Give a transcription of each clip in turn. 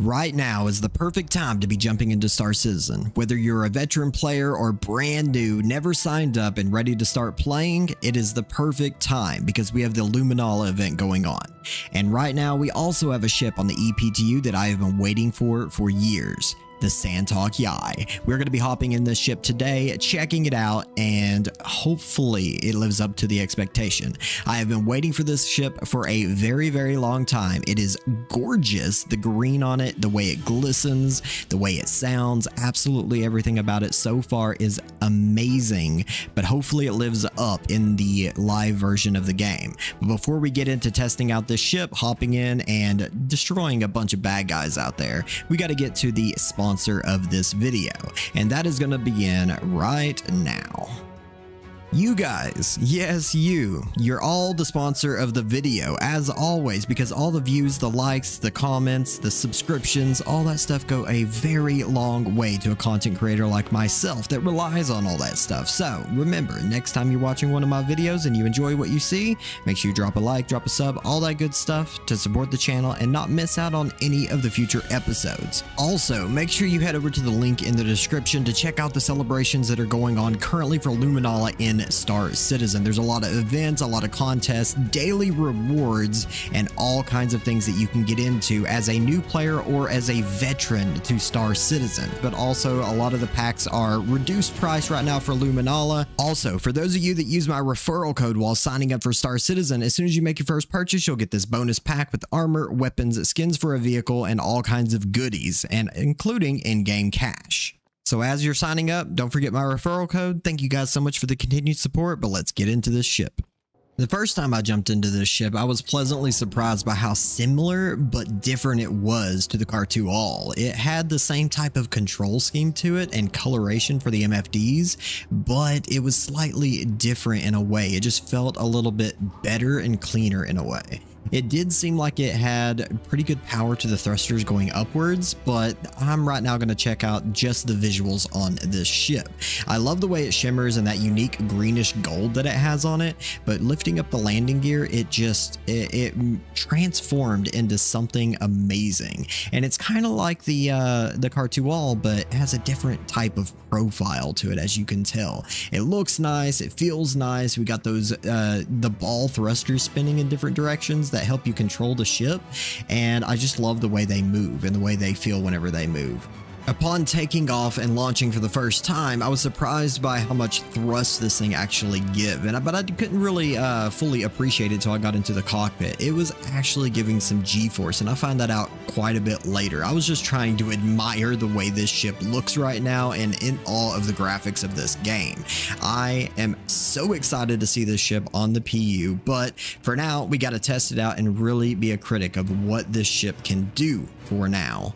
Right now is the perfect time to be jumping into Star Citizen. Whether you're a veteran player or brand new, never signed up and ready to start playing, it is the perfect time because we have the Luminalia event going on. And right now we also have a ship on the EPTU that I have been waiting for for years the San'tok.yāi. We're going to be hopping in this ship today, checking it out, and hopefully it lives up to the expectation. I have been waiting for this ship for a very, very long time. It is gorgeous. The green on it, the way it glistens, the way it sounds, absolutely everything about it so far is amazing, but hopefully it lives up in the live version of the game. But before we get into testing out this ship, hopping in and destroying a bunch of bad guys out there, we got to get to the spawn sponsor of this video, and that is going to begin right now. You guys, yes you, you're all the sponsor of the video as always because all the views, the likes, the comments, the subscriptions, all that stuff go a very long way to a content creator like myself that relies on all that stuff. So remember, next time you're watching one of my videos and you enjoy what you see, make sure you drop a like, drop a sub, all that good stuff to support the channel and not miss out on any of the future episodes. Also, make sure you head over to the link in the description to check out the celebrations that are going on currently for Luminalia in Star Citizen. There's a lot of events, a lot of contests, daily rewards, and all kinds of things that you can get into as a new player or as a veteran to Star Citizen. But also, a lot of the packs are reduced price right now for Luminalia. Also, for those of you that use my referral code while signing up for Star Citizen, as soon as you make your first purchase, you'll get this bonus pack with armor, weapons, skins for a vehicle, and all kinds of goodies, and including in-game cash. So as you're signing up, don't forget my referral code. Thank you guys so much for the continued support, but let's get into this ship. The first time I jumped into this ship, I was pleasantly surprised by how similar but different it was to the Khartu-al. It had the same type of control scheme to it and coloration for the MFDs, but it was slightly different in a way. It just felt a little bit better and cleaner in a way. It did seem like it had pretty good power to the thrusters going upwards, but I'm right now going to check out just the visuals on this ship. I love the way it shimmers and that unique greenish gold that it has on it, but lifting up the landing gear, it just, it, it transformed into something amazing. And it's kind of like the, uh, the Khartu-al, but has a different type of profile to it, as you can tell. It looks nice. It feels nice. We got those, uh, the ball thrusters spinning in different directions that help you control the ship. And I just love the way they move and the way they feel whenever they move. Upon taking off and launching for the first time, I was surprised by how much thrust this thing actually give, and but I couldn't really uh, fully appreciate it until I got into the cockpit. It was actually giving some G-force, and I found that out quite a bit later. I was just trying to admire the way this ship looks right now and in all of the graphics of this game. I am so excited to see this ship on the PU, but for now, we got to test it out and really be a critic of what this ship can do for now.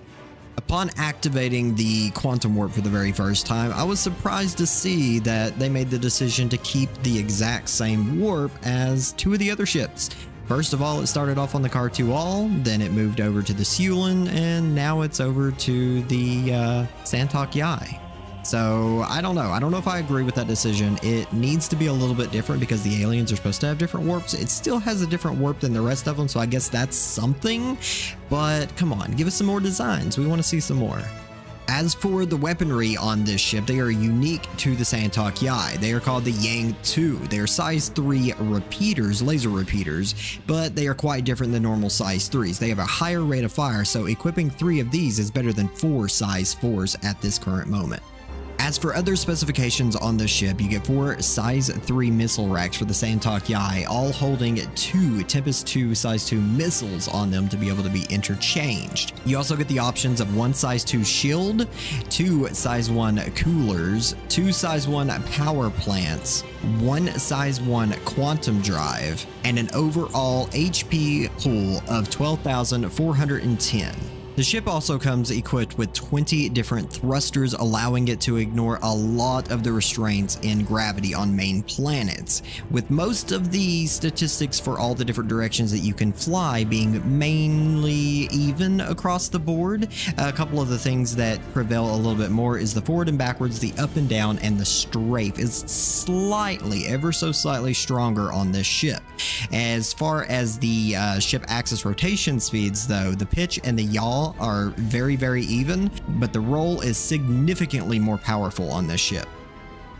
Upon activating the quantum warp for the very first time, I was surprised to see that they made the decision to keep the exact same warp as two of the other ships. First of all, it started off on the Khartu-al, then it moved over to the Sulin, and now it's over to the uh, San'tok.yāi. So I don't know. I don't know if I agree with that decision. It needs to be a little bit different because the aliens are supposed to have different warps. It still has a different warp than the rest of them, so I guess that's something. But come on, give us some more designs. We want to see some more. As for the weaponry on this ship, they are unique to the San'tok.yāi. They are called the Yeng'tu. They are size 3 repeaters, laser repeaters, but they are quite different than normal size 3s. They have a higher rate of fire, so equipping 3 of these is better than 4 size 4s at this current moment. As for other specifications on the ship, you get four size 3 missile racks for the San'tok.yāi, all holding two Tempest 2 size 2 missiles on them to be able to be interchanged. You also get the options of one size 2 shield, two size 1 coolers, two size 1 power plants, one size 1 quantum drive, and an overall HP pool of 12,410. The ship also comes equipped with 20 different thrusters, allowing it to ignore a lot of the restraints in gravity on main planets, with most of the statistics for all the different directions that you can fly being mainly even across the board. A couple of the things that prevail a little bit more is the forward and backwards, the up and down, and the strafe is slightly, ever so slightly stronger on this ship. As far as the uh, ship axis rotation speeds, though, the pitch and the yaw are very, very even, but the roll is significantly more powerful on this ship.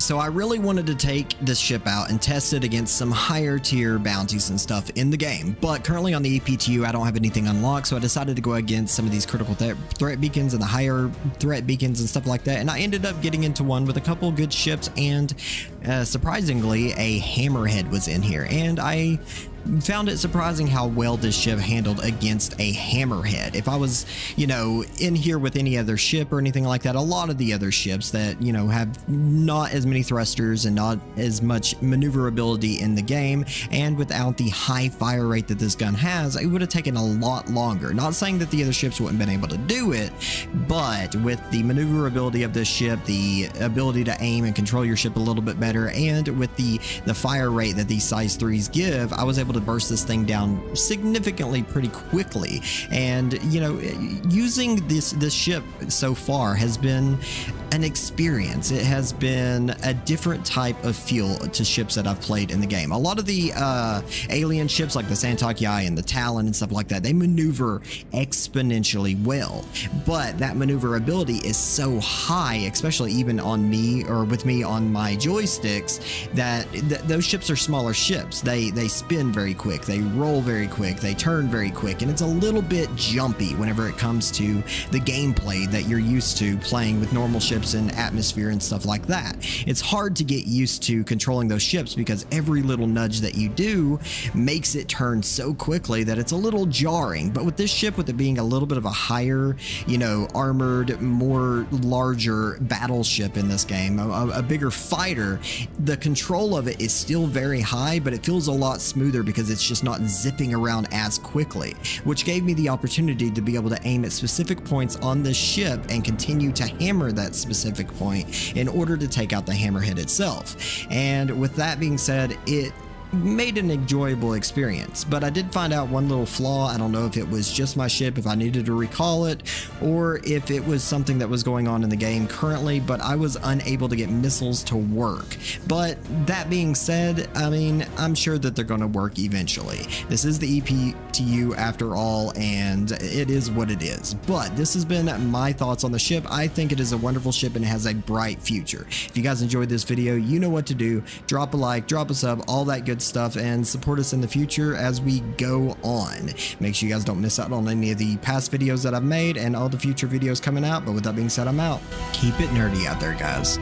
So I really wanted to take this ship out and test it against some higher tier bounties and stuff in the game. But currently on the EPTU, I don't have anything unlocked, so I decided to go against some of these critical th threat beacons and the higher threat beacons and stuff like that. And I ended up getting into one with a couple good ships and uh, surprisingly, a hammerhead was in here. And I found it surprising how well this ship handled against a hammerhead. If I was, you know, in here with any other ship or anything like that, a lot of the other ships that, you know, have not as many thrusters and not as much maneuverability in the game, and without the high fire rate that this gun has, it would have taken a lot longer. Not saying that the other ships wouldn't have been able to do it, but with the maneuverability of this ship, the ability to aim and control your ship a little bit better, and with the, the fire rate that these size 3s give, I was able to burst this thing down significantly pretty quickly. And, you know, using this, this ship so far has been an experience. It has been a different type of feel to ships that I've played in the game. A lot of the uh, alien ships like the San'tok and the Talon and stuff like that, they maneuver exponentially well. But that maneuverability is so high, especially even on me or with me on my joysticks, that th those ships are smaller ships. They they spin very quick, they roll very quick, they turn very quick, and it's a little bit jumpy whenever it comes to the gameplay that you're used to playing with normal ships and atmosphere and stuff like that. It's hard to get used to controlling those ships because every little nudge that you do makes it turn so quickly that it's a little jarring. But with this ship, with it being a little bit of a higher, you know, armored, more larger battleship in this game, a, a bigger fighter, the control of it is still very high, but it feels a lot smoother because it's just not zipping around as quickly, which gave me the opportunity to be able to aim at specific points on this ship and continue to hammer that specific point in order to take out the hammerhead itself. And with that being said, it made an enjoyable experience. But I did find out one little flaw. I don't know if it was just my ship, if I needed to recall it, or if it was something that was going on in the game currently, but I was unable to get missiles to work. But that being said, I mean, I'm sure that they're going to work eventually. This is the EPTU after all, and it is what it is. But this has been my thoughts on the ship. I think it is a wonderful ship and has a bright future. If you guys enjoyed this video, you know what to do. Drop a like, drop a sub, all that good stuff and support us in the future as we go on. Make sure you guys don't miss out on any of the past videos that I've made and all the future videos coming out. But with that being said, I'm out. Keep it nerdy out there, guys.